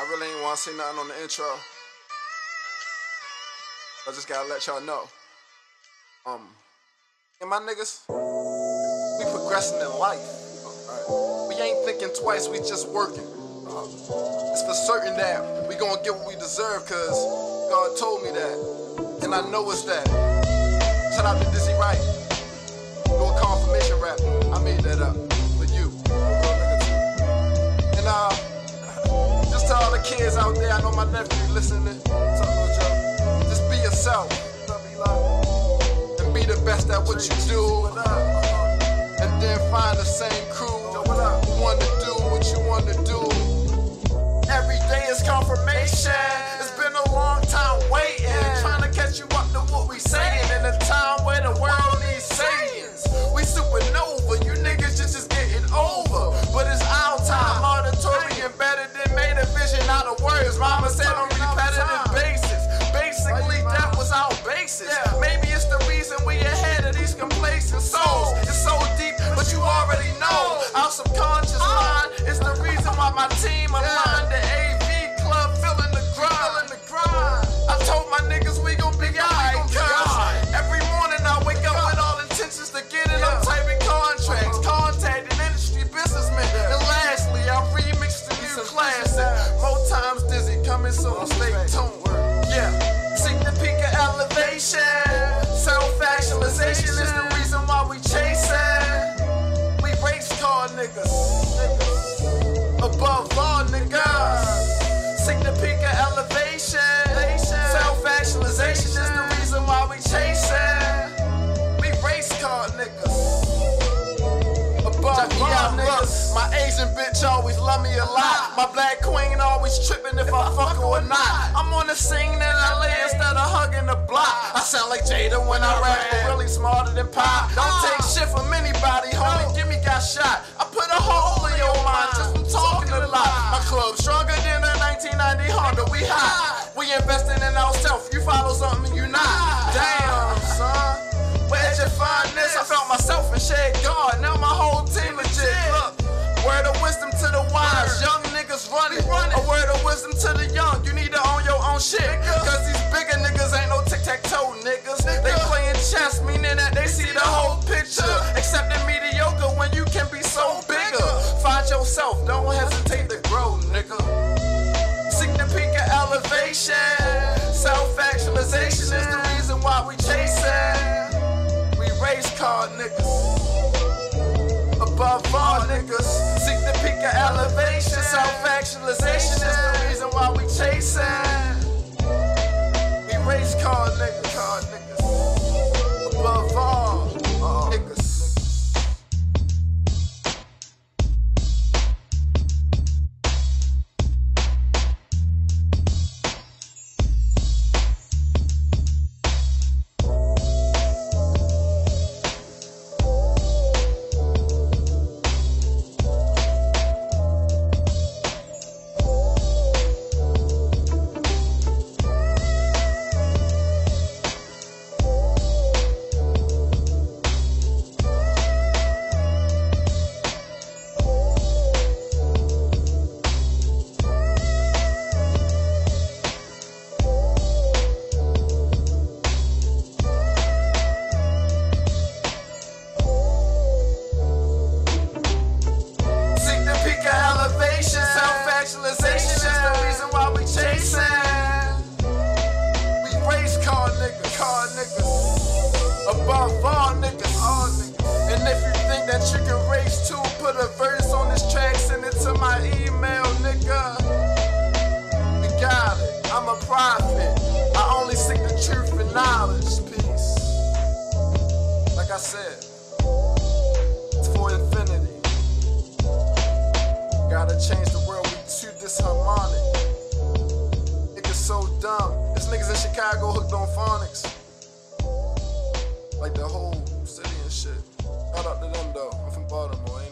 I really ain't want to say nothing on the intro. I just gotta let y'all know. Um, and my niggas, we progressing in life. We ain't thinking twice, we just working. Uh, it's for certain that we gonna get what we deserve, cause God told me that. And I know it's that. Shout out to Dizzy Wright. Do a confirmation rap. I made that up to kids out there, I know my nephew listening. Just be yourself. And be the best at what you do. And then find the same crew who wanna do what you wanna do. Every day is confirmation. Said on repetitive basis. Basically, that was our basis. Maybe it's the reason we're ahead of these complacent souls. It's so deep, but you already know. Our subconscious mind is the reason why my team coming soon, stay tuned. Yeah, seek the peak of elevation. Self-actualization is the reason My Asian bitch always love me a lot. My black queen always tripping if I fuck her or not. I'm on the scene in LA instead of hugging the block. I sound like Jada when I rap, but really smarter than pop. Don't ah. take shit from anybody, homie. Give me got shot. I put a hole in your mind just from talking a lot. My club stronger than a 1990 Honda. We hot. We investing in ourselves. You follow something you not. Damn, son. Where'd you find this? I found myself in Shade God. Now my whole ain't no tic tac toe niggas. They playing chess, meaning that they see the whole picture. Mediocre when you can be so bigger. Find yourself, don't hesitate to grow, nigga. Seek the peak of elevation. Self actualization is the reason why we chasing. We race car niggas. Above all niggas. Seek the peak of elevation. Self actualization is the reason why we chasing. Above all niggas. All niggas. And if you think that you can race too, put a verse on this track, send it to my email, nigga. We got it. I'm a prophet. I only seek the truth and knowledge. Peace. Like I said, it's for infinity. Gotta change the world, we too disharmonic. Niggas so dumb. This niggas in Chicago hooked on phonics. Like the whole city and shit. Shout out to them though. I'm from Baltimore.